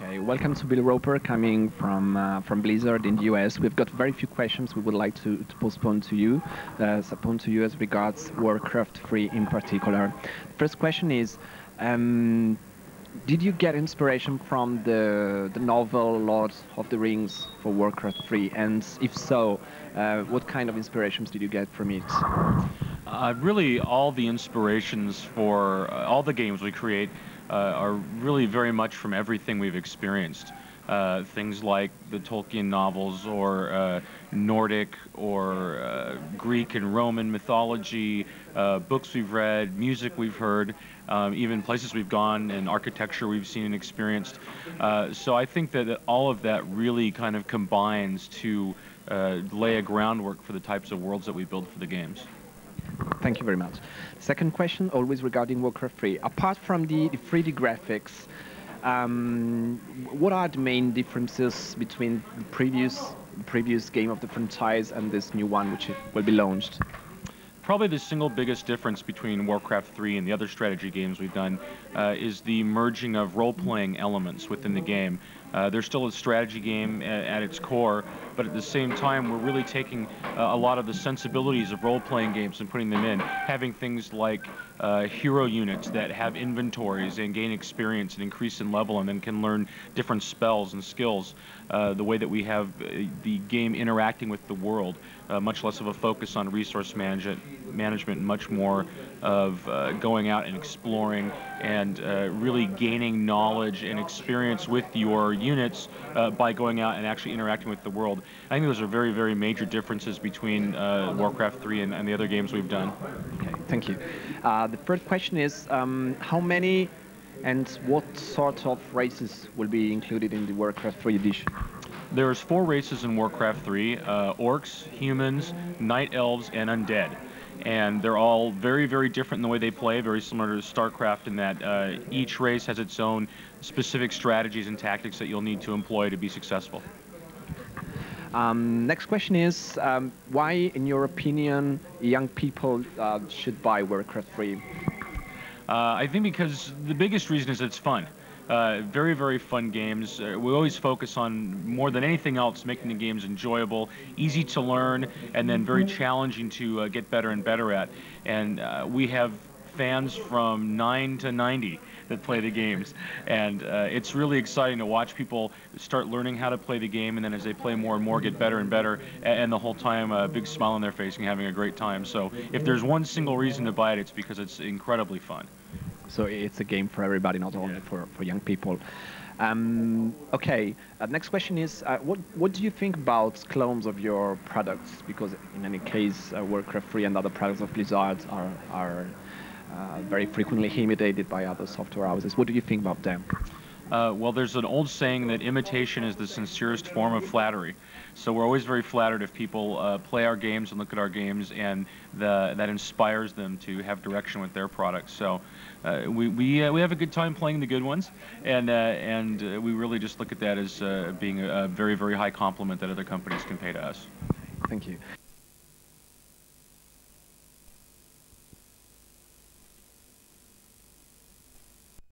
Okay, welcome to Bill Roper, coming from uh, from Blizzard in the US. We've got very few questions we would like to, to postpone to you, uh, postpone to you as regards Warcraft 3 in particular. First question is, um, did you get inspiration from the the novel Lord of the Rings for Warcraft 3? And if so, uh, what kind of inspirations did you get from it? Uh, really, all the inspirations for uh, all the games we create are really very much from everything we've experienced. Uh, things like the Tolkien novels or uh, Nordic or uh, Greek and Roman mythology, uh, books we've read, music we've heard, um, even places we've gone and architecture we've seen and experienced. Uh, so I think that all of that really kind of combines to lay a groundwork for the types of worlds that we build for the games. Thank you very much. Second question, always regarding Warcraft 3. Apart from the, the 3D graphics, um, what are the main differences between the previous previous game of the franchise and this new one, which will be launched? Probably the single biggest difference between Warcraft 3 and the other strategy games we've done uh, is the merging of role-playing elements within the game. Uh, there's still a strategy game at, at, its core, but at the same time, we're really taking uh, a lot of the sensibilities of role-playing games and putting them in, having things like uh, hero units that have inventories and gain experience and increase in level and then can learn different spells and skills. Uh, the way that we have uh, the game interacting with the world, uh, much less of a focus on resource management, management much more of uh, going out and exploring and uh, really gaining knowledge and experience with your units by going out and actually interacting with the world. I think those are very, very major differences between Warcraft 3 and, and, the other games we've done. Okay, thank you. the first question is, um, how many and what sort of races will be included in the Warcraft 3 edition? There's four races in Warcraft 3, uh, orcs, humans, night elves, and undead. And they're all very, very different in the way they play, very similar to StarCraft in that uh, each race has its own specific strategies and tactics that you'll need to employ to be successful. Um, next question is, um, why, in your opinion, young people uh, should buy Warcraft 3? Uh, I think because the biggest reason is it's fun. Uh, very, very fun games. Uh, we always focus on, more than anything else, making the games enjoyable, easy to learn, and then very challenging to uh, get better and better at. And uh, we have fans from 9 to 90 that play the games. And uh, it's really exciting to watch people start learning how to play the game, and then as they play more and more, get better and better, and, and the whole time a big smile on their face and having a great time. So if there's one single reason to buy it, it's because it's incredibly fun. So it's a game for everybody, not only for, for young people. Um, okay, uh, next question is, uh, what, what do you think about clones of your products? Because in any case, uh, Warcraft 3 and other products of Blizzard are, are uh, very frequently imitated by other software houses. What do you think about them? Uh, well, there's an old saying that imitation is the sincerest form of flattery. So we're always very flattered if people uh, play our games and look at our games, and the, that inspires them to have direction with their products. So uh, we we, uh, we have a good time playing the good ones, and uh, and uh, we really just look at that as being a, a very very high compliment that other companies can pay to us. Thank you.